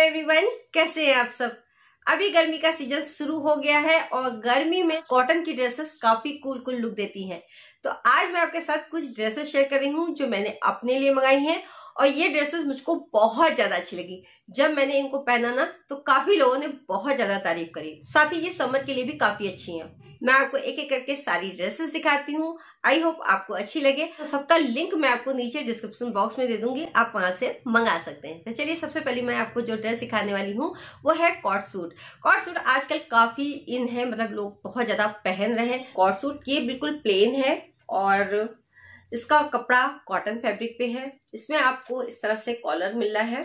Everyone कैसे हैं आप सब? अभी गर्मी का सीज़न शुरू हो गया है और गर्मी में कॉटन की ड्रेसेस काफ़ी कूल कूल लुक देती हैं। तो आज मैं आपके साथ कुछ ड्रेसेस शेयर कर रही हूँ जो मैंने अपने लिए मंगाई हैं और ये ड्रेसेस मुझको बहुत ज़्यादा अच्छी लगी। जब मैंने इनको पहना ना तो काफ़ी लोगों ने बहुत ज़्यादा तारीफ़ करी। साथ ही ये समर के लिए भी काफ़ी अच्छी हैं। मैं आपको एक एक करके सारी ड्रेसेस दिखाती हूँ। आई होप आपको अच्छी लगे। तो सबका लिंक मैं आपको नीचे डिस्क्रिप्शन बॉक्स में दे दूँगी। आप वहाँ से मंगा सकते हैं। तो चलिए, सबसे पहले मैं आपको जो ड्रेस दिखाने वाली हूँ, वो है कॉट सूट कॉट सूट आजकल काफ़ी इन है मतलब लोग बहुत ज़्यादा पहन रहे हैं। कॉट सूट ये बिल्कुल प्लेन है और इसका कपड़ा कॉटन फैब्रिक पे है। इसमें आपको इस तरह से कॉलर मिल रहा है।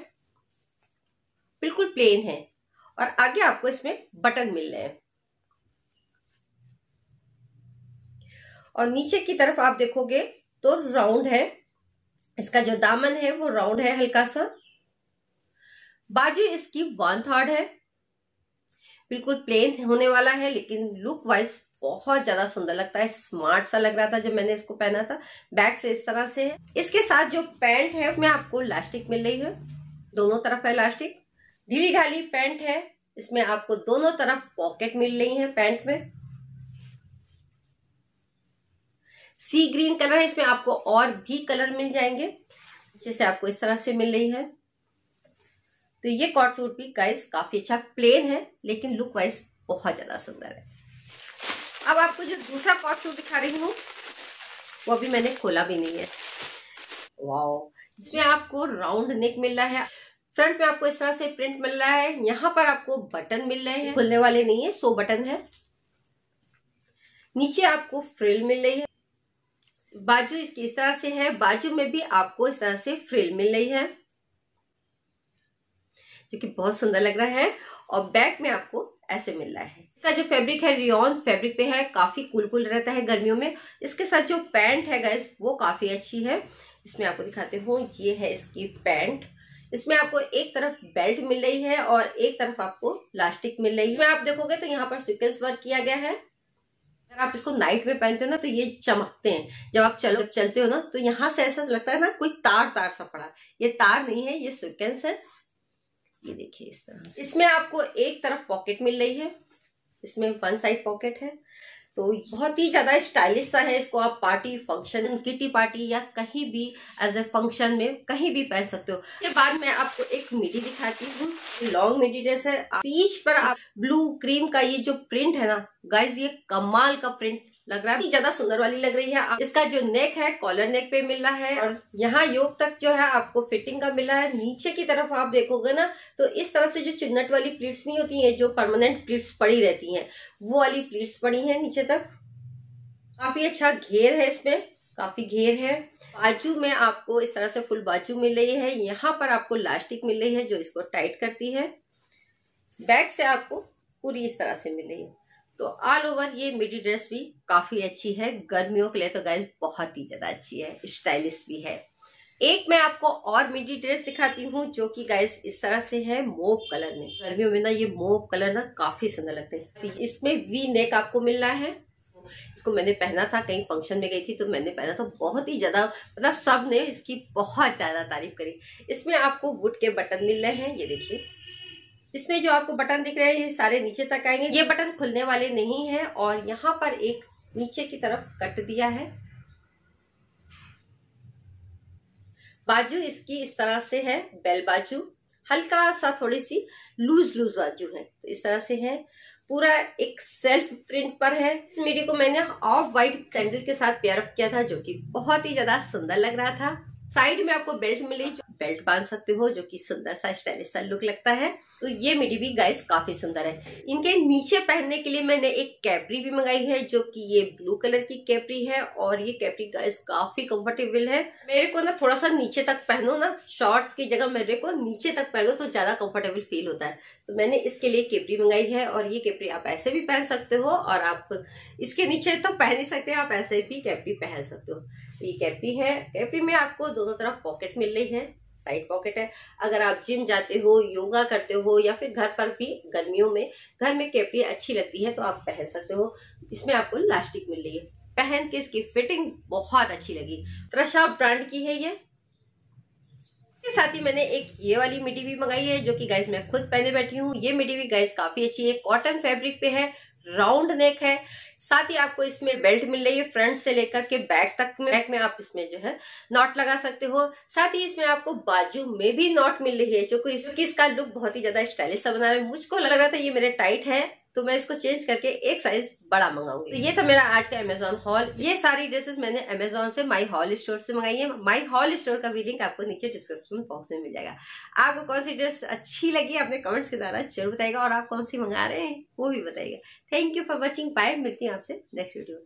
बिल्कुल प्लेन है और आगे आपको इसमें बटन मिल रहे हैं। और नीचे की तरफ़ आप देखोगे तो राउंड है। इसका जो दामन है वो राउंड है हल्का सा। बाजू इसकी वन थर्ड है। बिल्कुल प्लेन होने वाला है, लेकिन लुक वाइज बहुत ज़्यादा सुंदर लगता है। स्मार्ट सा लग रहा था जब मैंने इसको पहना था। बैक से इस तरह से है। इसके साथ जो पैंट है, उसमें आपको इलास्टिक मिल रही है। दोनों तरफ़ है इलास्टिक ढीली ढाली पैंट है। इसमें आपको दोनों तरफ़ पॉकेट मिल रही है पैंट में। सी ग्रीन कलर है, इसमें आपको और भी कलर मिल जाएँगे। जैसे आपको इस तरह से मिल रही है। तो ये कॉट सूट भी गाइस काफ़ी अच्छा प्लेन है, लेकिन लुक वाइज बहुत ज़्यादा सुंदर है। अब आपको जो दूसरा कॉट सूट दिखा रही हूँ, वो अभी मैंने खोला भी नहीं है। वाओ इसमें आपको राउंड नेक मिल रहा है। फ्रंट में आपको इस तरह से प्रिंट मिल रहा है। यहाँ पर आपको बटन मिल रहे हैं। खुलने वाले नहीं है सो बटन है। नीचे आपको फ्रिल मिल रही है। बाजू इसकी इस तरह से है, बाजू में भी आपको इस तरह से फ्रिल मिल रही है, जो कि बहुत सुंदर लग रहा है, और बैक में आपको ऐसे मिल रहा है। इसका जो फैब्रिक है, रियोन फैब्रिक पे है, काफ़ी कुल कुल रहता है गर्मियों में। इसके साथ जो पैंट है गैस वो काफ़ी अच्छी है। इसमें आपको दिखाते हूँ, ये है इसकी पैंट। इसमें आपको एक तरफ़ बेल्ट मिल रही है और एक तरफ़ आपको प्लास्टिक मिल रही है। इसमें आप देखोगे तो यहाँ पर सिक्वेंस वर्क किया गया है। अगर आप इसको नाइट में पहनते हो ना तो ये चमकते हैं। जब आप चलो चलते हो ना तो यहाँ से ऐसा लगता है ना कोई तार तार सा पड़ा ये तार नहीं है ये सिक्वेंस है। ये देखिए इस तरह से। इसमें आपको एक तरफ़ पॉकेट मिल रही है। इसमें वन साइड पॉकेट है। तो बहुत ही ज़्यादा स्टाइलिश सा है इसको आप पार्टी फ़ंक्शन, किटी पार्टी या कहीं भी एज ए फ़ंक्शन में कहीं भी पहन सकते हो। उसके बाद मैं आपको एक मिडी दिखाती हूँ लॉन्ग मिडी ड्रेस है। पीच पर आप ब्लू क्रीम का ये जो प्रिंट है ना गाइज़ ये कमाल का प्रिंट लग रहा है। ज़्यादा सुंदर वाली लग रही है। इसका जो नेक है कॉलर नेक पे मिल रहा है और यहाँ योग तक जो है आपको फिटिंग का मिला है। नीचे की तरफ़ आप देखोगे ना तो इस तरह से जो चिन्नट वाली प्लीट्स नहीं होती है जो परमानेंट प्लीट्स पड़ी रहती है, वो वाली प्लीट्स पड़ी है नीचे तक। काफ़ी अच्छा घेर है इसमें, काफ़ी घेर है। बाजू में आपको इस तरह से फुल बाजू मिल रही है। यहाँ पर आपको लास्टिक मिल रही है, जो इसको टाइट करती है। बैक से आपको पूरी इस तरह से मिल रही है। तो ऑल ओवर ये मिडी ड्रेस भी काफ़ी अच्छी है। गर्मियों के लिए तो गाइस बहुत ही ज़्यादा अच्छी है। स्टाइलिश भी है। एक मैं आपको और मिडी ड्रेस दिखाती हूँ जो कि गाइस इस तरह से है मोव कलर में। गर्मियों में ना ये मोव कलर ना काफ़ी सुंदर लगते हैं। इसमें वी नेक आपको मिल रहा है। इसको मैंने पहना था, कहीं फ़ंक्शन में गई थी तो मैंने पहना था। बहुत ही ज़्यादा मतलब सबने इसकी बहुत ज़्यादा तारीफ़ करी। इसमें आपको वुड के बटन मिल रहे हैं। ये देखिए। इसमें जो आपको बटन दिख रहे हैं, ये सारे नीचे तक आएँगे। ये बटन खुलने वाले नहीं है और यहाँ पर एक नीचे की तरफ़ कट दिया है। बाजू इसकी इस तरह से है, बेल बाजू। हल्का सा थोड़ी सी लूज लूज बाजू है तो इस तरह से है। पूरा एक सेल्फ प्रिंट पर है। इस मीडी को मैंने ऑफ़ व्हाइट सैंडल के साथ पेयर अप किया था, जो कि बहुत ही ज़्यादा सुंदर लग रहा था। साइड में आपको बेल्ट मिली बेल्ट बाँध सकते हो, जो कि सुंदर सा स्टाइलिश सा लुक लगता है। तो ये मिडी भी गाइस काफ़ी सुंदर है। इनके नीचे पहनने के लिए मैंने एक कैपरी भी मंगाई है, जो कि ये ब्लू कलर की कैपरी है, और ये कैपरी गाइस काफ़ी कंफर्टेबल है। मेरे को ना थोड़ा सा नीचे तक पहनो ना शॉर्ट्स की जगह मेरे को नीचे तक पहनो तो ज़्यादा कंफर्टेबल फील होता है। तो मैंने इसके लिए केपरी मंगाई है, और ये केपरी आप ऐसे भी पहन सकते हो, और आप इसके नीचे तो पहन ही सकते हैं, आप ऐसे भी कैपरी पहन सकते हो। तो ये कैपरी है। कैपरी में आपको दोनों तरफ़ पॉकेट मिल रही है। साइड पॉकेट है। अगर आप जिम जाते हो, योगा करते हो, या फिर घर पर भी, गर्मियों में, घर में कैपरी अच्छी लगती है तो आप पहन सकते हो। इसमें आपको लास्टिक मिल रही है। पहन के इसकी फिटिंग बहुत अच्छी लगी। त्रशा ब्रांड की है ये? साथ ही मैंने एक ये वाली मिडी भी मंगाई है, जो कि गाइस मैं खुद पहने बैठी हूँ। ये मिडी भी गाइस काफ़ी अच्छी है। कॉटन फैब्रिक पे है। राउंड नेक है। साथ ही आपको इसमें बेल्ट मिल रही है फ्रंट से लेकर के बैक तक में। बैक में आप इसमें जो है नॉट लगा सकते हो। साथ ही इसमें आपको बाजू में भी नॉट मिल रही है, जो कि इसका लुक बहुत ही ज़्यादा स्टाइलिश सा बना रहा है। मुझको लग रहा था ये मेरे टाइट है। तो मैं इसको चेंज करके एक साइज़ बड़ा मंगाऊँगी। तो ये था मेरा आज का अमेजोन हॉल ये सारी ड्रेसेस मैंने अमेजोन से माई हॉल स्टोर से मंगाई है। माई हॉल स्टोर का भी लिंक आपको नीचे डिस्क्रिप्शन बॉक्स में मिल जाएगा। आपको कौन सी ड्रेस अच्छी लगी आपने कमेंट्स के द्वारा ज़रूर बताएगा और आप कौन सी मंगा रहे हैं वो भी बताएगा thank you for watching bye मिलती हूँ आपसे नेक्स्ट वीडियो